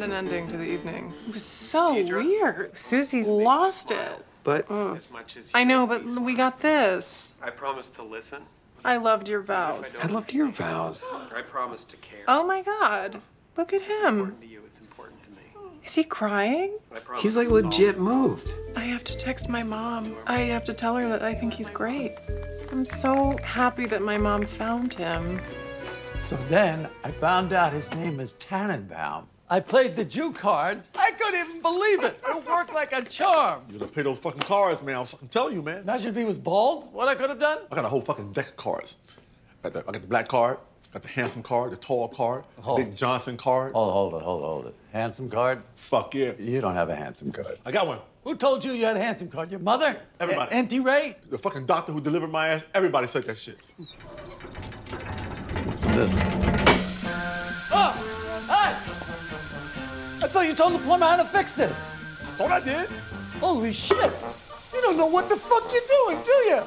What an ending to the evening. It was so weird. Susie lost it. But As much as I know, but we got this. I promise to listen. I loved your vows. I loved your vows. I promise to care. Oh my god. Look at It's him. important to you. It's important to me. Is he crying? He's like legit moved. I have to text my mom. I have to tell her that I think he's great. I'm so happy that my mom found him. So then I found out his name is Tannenbaum. I played the Jew card. I couldn't even believe it. It worked like a charm. You gotta play those fucking cards, man. I was fucking telling you, man. Imagine if he was bald, what I could have done. I got a whole fucking deck of cards. I got the, I got the black card, got the handsome card, the tall card, the Hold. Big Johnson card. Hold, hold it, hold it, hold it. Handsome card? Fuck yeah. You don't have a handsome card. I got one. Who told you you had a handsome card? Your mother? Everybody. A- Auntie Ray? The fucking doctor who delivered my ass, everybody said that shit. What's this? Thought you told the plumber how to fix this. I Thought I did. Holy shit! You don't know what the fuck you're doing, do you?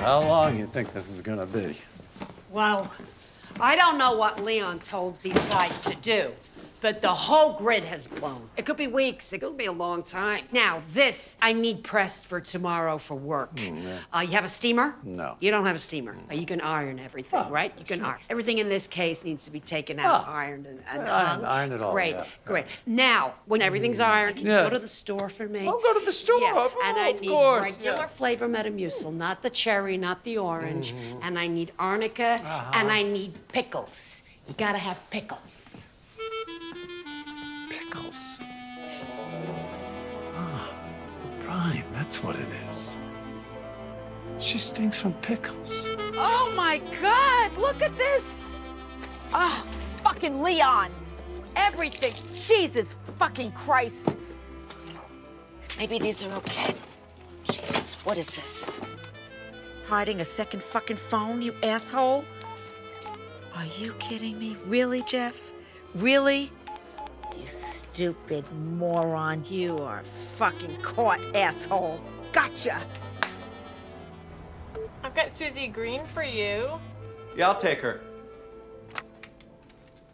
How long do you think this is gonna be? Well, I don't know what Leon told these guys to do, but the whole grid has blown. It could be weeks, it could be a long time. Now, this I need pressed for tomorrow for work. Uh, you have a steamer? No. You don't have a steamer. Uh, you can iron everything, Oh, right? You can iron. Everything in this case needs to be taken out, Oh. ironed, and, and Iron- hung. iron it all, Great, yeah, great. Now, when everything's ironed, can Yeah. you go to the store for me? I'll go to the store, Yeah, and I of need course, regular yeah. flavor Metamucil, not the cherry, not the orange, Mm-hmm. and I need arnica, Uh-huh. and I need pickles. You gotta have pickles. Pickles. Ah, Brian, that's what it is. She stinks from pickles. Oh my God! Look at this! Oh, fucking Leon! Everything. Jesus fucking Christ! Maybe these are okay. Jesus, what is this? Hiding a second fucking phone, you asshole? Are you kidding me? Really, Jeff? Really? You stupid moron. You are fucking caught, asshole. Gotcha. I've got Susie Green for you. Yeah, I'll take her.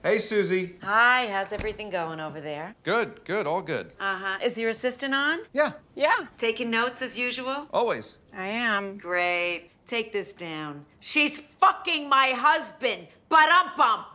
Hey, Susie. Hi, how's everything going over there? Good, good, all good. Uh huh. Is your assistant on? Yeah, Yeah, Taking notes as usual? always. I am. Great. Take this down. She's fucking my husband. But um bump.